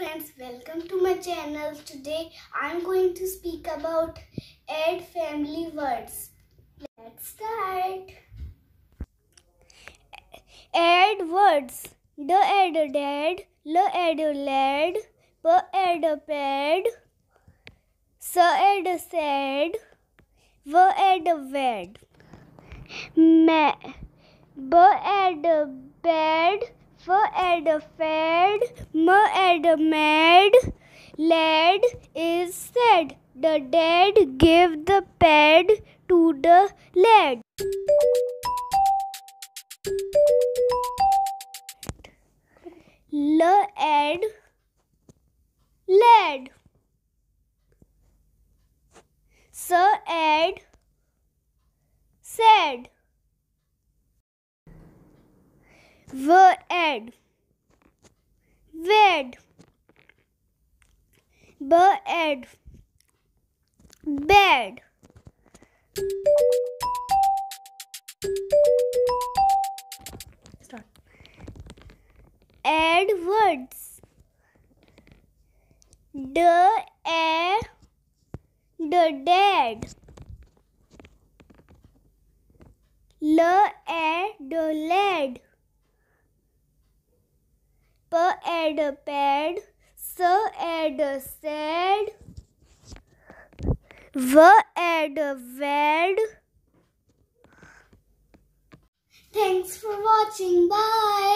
friends, welcome to my channel. Today I'm going to speak about ad family words. Let's start. Ad words. D ad dad, L ad lad, P ad pad, S ad sad, V ad. Ma- B ad bad, F ad fed, M ad mad, lad is said. The dad gave the pad to the lad. L ad lad. S ad said. V ad wed. B ad bad. Start. Ad words. D a the dad. L a the lad. P ad pad. S ad sad. V ad wed. Thanks for watching. Bye.